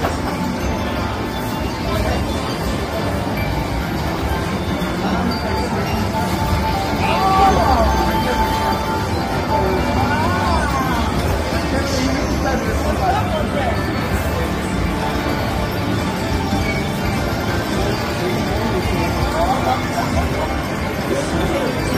Bye.